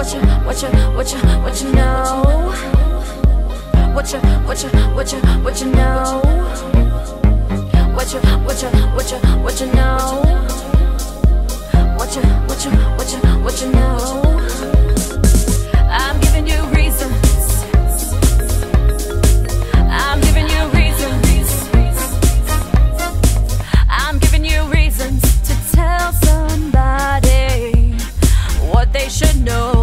what you, what you, what you, what you know? What you, what you, what you, what you know? What you, what you, what you, what you know? What you, what you, what you, what you know? I'm giving you reasons. I'm giving you reasons. I'm giving you reasons to tell somebody what they should know.